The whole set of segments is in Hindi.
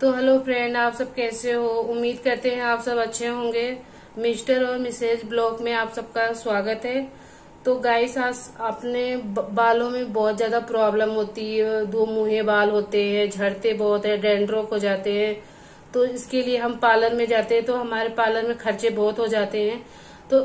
तो हेलो फ्रेंड, आप सब कैसे हो? उम्मीद करते हैं आप सब अच्छे होंगे। मिस्टर और मिसेज ब्लॉग में आप सबका स्वागत है। तो गाइस आज अपने बालों में बहुत ज़्यादा प्रॉब्लम होती है। दो मुहे बाल होते हैं, झड़ते बहुत है डेंड्रोक हो जाते हैं। तो इसके लिए हम पार्लर में जाते हैं तो हमारे पार्लर में खर्चे बहुत हो जाते हैं। तो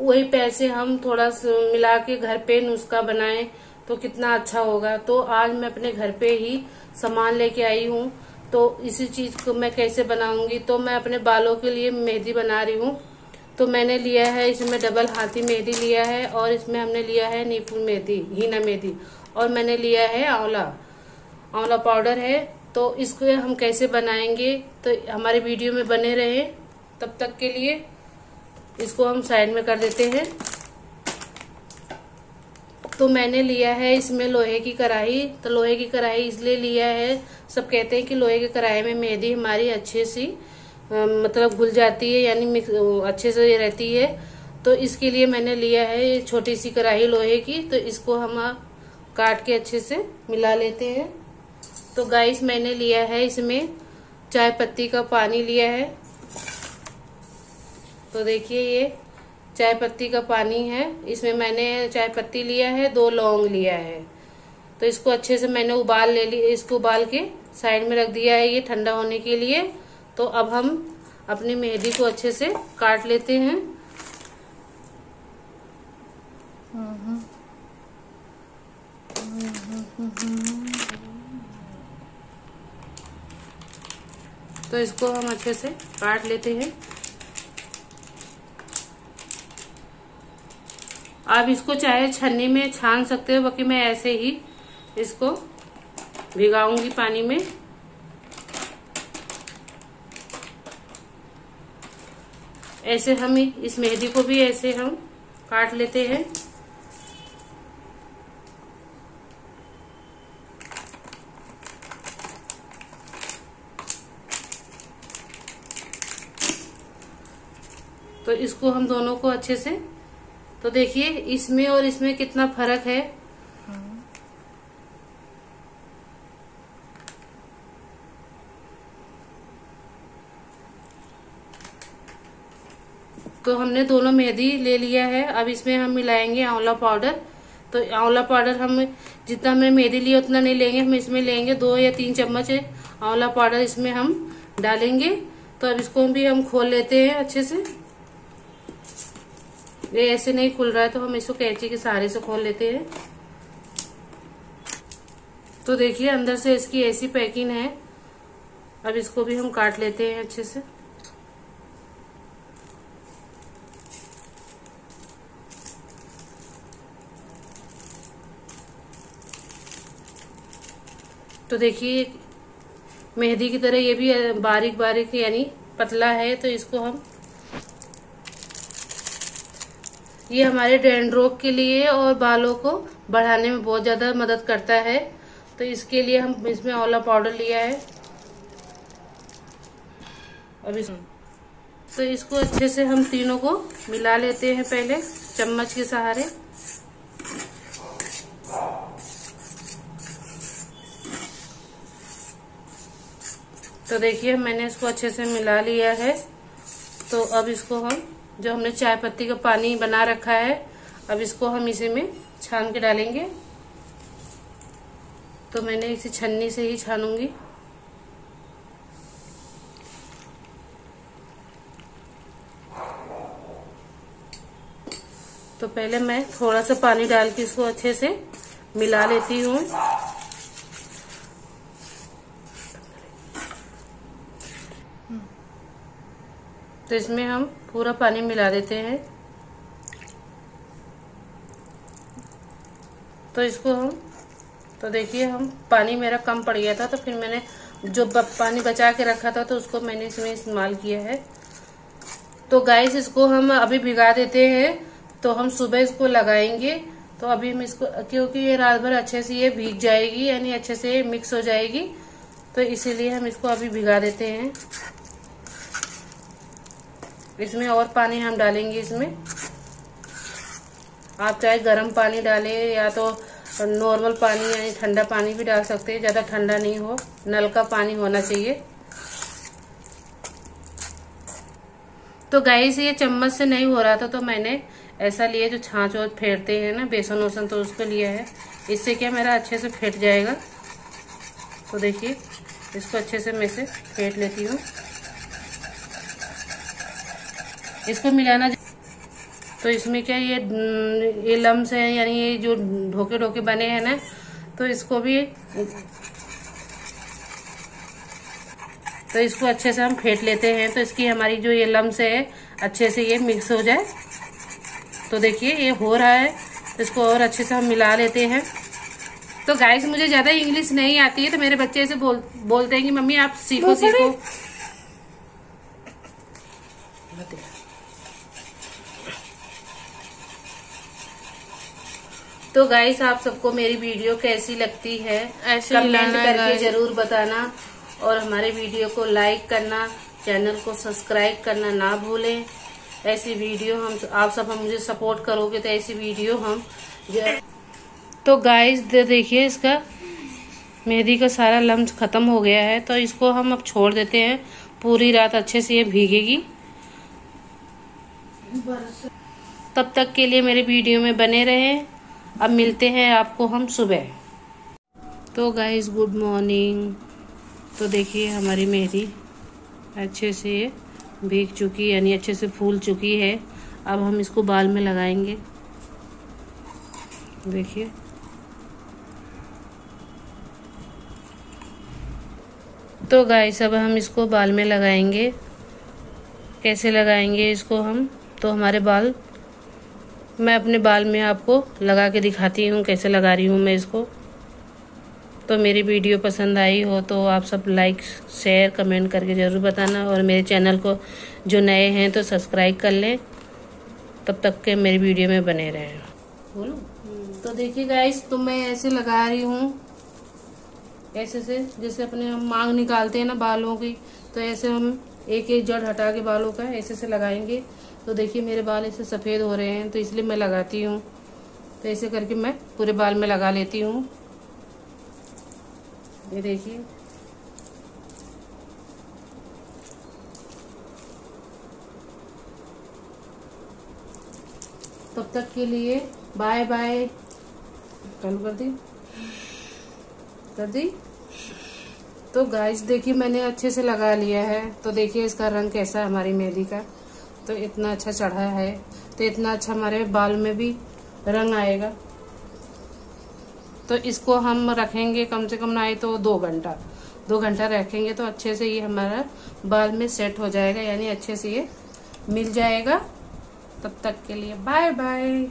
वही पैसे हम थोड़ा मिला के घर पे नुस्खा बनाएँ तो कितना अच्छा होगा। तो आज मैं अपने घर पे ही सामान लेके आई हूँ। तो इसी चीज़ को मैं कैसे बनाऊँगी? तो मैं अपने बालों के लिए मेहंदी बना रही हूँ। तो मैंने लिया है, इसमें डबल हाथी मेहंदी लिया है और इसमें हमने लिया है नीपुर मेहंदी, हीना मेहंदी और मैंने लिया है आंवला। आंवला पाउडर है। तो इसको हम कैसे बनाएँगे? तो हमारे वीडियो में बने रहे। तब तक के लिए इसको हम साइड में कर देते हैं। तो मैंने लिया है इसमें लोहे की कढ़ाई तो लोहे की कढ़ाई इसलिए लिया है। सब कहते हैं कि लोहे की कढ़ाई में मेहंदी हमारी अच्छे सी मतलब घुल जाती है, यानी अच्छे से रहती है। तो इसके लिए मैंने लिया है छोटी सी कढ़ाई लोहे की तो इसको हम काट के अच्छे से मिला लेते हैं। तो गाइस मैंने लिया है इसमें चाय पत्ती का पानी लिया है। तो देखिए ये चाय पत्ती का पानी है। इसमें मैंने चाय पत्ती लिया है, दो लौंग लिया है। तो इसको अच्छे से मैंने उबाल ले लिया इसको उबाल के साइड में रख दिया है ये ठंडा होने के लिए। तो अब हम अपनी मेहंदी को अच्छे से काट लेते हैं। तो इसको हम अच्छे से काट लेते हैं। आप इसको चाहे छन्नी में छान सकते हो, बाकी मैं ऐसे ही इसको भिगाऊँगी पानी में। ऐसे हम इस मेहंदी को भी ऐसे हम काट लेते हैं। तो इसको हम दोनों को अच्छे से तो देखिए, इसमें और इसमें कितना फ़र्क है? तो हमने दोनों मेहंदी ले लिया है। अब इसमें हम मिलाएँगे आंवला पाउडर। तो आंवला पाउडर हम जितना हमने मेहंदी लिया उतना नहीं लेंगे। हम इसमें लेंगे दो या तीन चम्मच आंवला पाउडर इसमें हम डालेंगे। तो अब इसको भी हम खोल लेते हैं अच्छे से। ये ऐसे नहीं खुल रहा है तो हम इसको कैंची के सहारे से खोल लेते हैं। तो देखिए, अंदर से इसकी ऐसी पैकिंग है। अब इसको भी हम काट लेते हैं अच्छे से। तो देखिए, मेहंदी की तरह ये भी बारीक बारीक यानी पतला है तो इसको हम ये हमारे डेंड्रोक के लिए और बालों को बढ़ाने में बहुत ज़्यादा मदद करता है। तो इसके लिए हम इसमें ओला पाउडर लिया है। अब इस तो इसको अच्छे से हम तीनों को मिला लेते हैं पहले चम्मच के सहारे। तो देखिए, मैंने इसको अच्छे से मिला लिया है। तो अब इसको हम जो हमने चाय पत्ती का पानी बना रखा है, अब इसको हम इसी में छान के डालेंगे। तो मैंने इसे छन्नी से ही छानूँगी। तो पहले मैं थोड़ा सा पानी डाल के इसको अच्छे से मिला लेती हूँ। तो इसमें हम पूरा पानी मिला देते हैं। तो इसको हम तो देखिए हम, पानी मेरा कम पड़ गया था तो फिर मैंने जो पानी बचा के रखा था तो उसको मैंने इसमें इस्तेमाल किया है। तो गाइस इसको हम अभी भिगा देते हैं तो हम सुबह इसको लगाएँगे। तो अभी हम इसको, क्योंकि ये रात भर अच्छे से ये भीग जाएगी, यानी अच्छे से मिक्स हो जाएगी। तो इसीलिए हम इसको अभी भिगा देते हैं। इसमें और पानी हम डालेंगे इसमें। आप चाहे गर्म पानी डालें या तो नॉर्मल पानी यानी ठंडा पानी भी डाल सकते हैं, ज़्यादा ठंडा नहीं हो, नल का पानी होना चाहिए। तो गाय से ये चम्मच से नहीं हो रहा था तो मैंने ऐसा लिए जो छाछ और फेरते हैं ना, बेसन वेसन तो उसको लिया है। इससे क्या मेरा अच्छे से फेंट जाएगा? तो देखिए, इसको अच्छे से मैं से फेंट लेती हूँ। इसको मिलाना तो इसमें क्या ये ये लम्स है यानी ये जो ढोके ढोके बने हैं ना तो इसको भी तो इसको अच्छे से हम फेंट लेते हैं। तो इसकी हमारी जो ये लम्स है अच्छे से ये मिक्स हो जाए। तो देखिए ये हो रहा है। तो इसको और अच्छे से हम मिला लेते हैं। तो गाइस मुझे ज़्यादा इंग्लिश नहीं आती है तो मेरे बच्चे ऐसे बोल, बोलते हैं कि मम्मी आप सीखो सीखो। तो गाइस आप सबको मेरी वीडियो कैसी लगती है? ऐसे कमेंट करके ज़रूर बताना और हमारे वीडियो को लाइक करना चैनल को सब्सक्राइब करना ना भूलें। ऐसी वीडियो हम आप सब हम मुझे सपोर्ट करोगे तो ऐसी वीडियो हम तो गाइस देखिए इसका मेहंदी का सारा लम्स खत्म हो गया है तो इसको हम अब छोड़ देते हैं। पूरी रात अच्छे से ये भीगेगी। तब तक के लिए मेरे वीडियो में बने रहे। अब मिलते हैं आपको हम सुबह। तो गाइस गुड मॉर्निंग तो देखिए, हमारी मेहंदी अच्छे से भीग चुकी है यानी अच्छे से फूल चुकी है। अब हम इसको बाल में लगाएँगे। देखिए। तो गाइस अब हम इसको बाल में लगाएँगे। कैसे लगाएँगे इसको हम? तो हमारे बाल मैं अपने बाल में आपको लगा के दिखाती हूँ, कैसे लगा रही हूँ मैं इसको। तो मेरी वीडियो पसंद आई हो तो आप सब लाइक शेयर कमेंट करके ज़रूर बताना और मेरे चैनल को जो नए हैं तो सब्सक्राइब कर लें। तब तक के मेरी वीडियो में बने रहें। बोलो। तो देखिए गाइस तो मैं ऐसे लगा रही हूँ। ऐसे से जैसे अपने हम मांग निकालते हैं ना बालों की तो ऐसे हम एक एक जड़ हटा के बालों का ऐसे से लगाएँगे। तो देखिए, मेरे बाल ऐसे सफ़ेद हो रहे हैं तो इसलिए मैं लगाती हूँ। तो ऐसे करके मैं पूरे बाल में लगा लेती हूँ। ये देखिए। तब तक के लिए बाय बाय। चालू कर दी। कर दी। तो गाइस देखिए, मैंने अच्छे से लगा लिया है। तो देखिए, इसका रंग कैसा है हमारी मेहंदी का। तो इतना अच्छा चढ़ा है तो इतना अच्छा हमारे बाल में भी रंग आएगा। तो इसको हम रखेंगे कम से कम ना आए तो दो घंटा दो घंटा रखेंगे तो अच्छे से ये हमारा बाल में सेट हो जाएगा, यानी अच्छे से ये मिल जाएगा। तब तक के लिए बाय बाय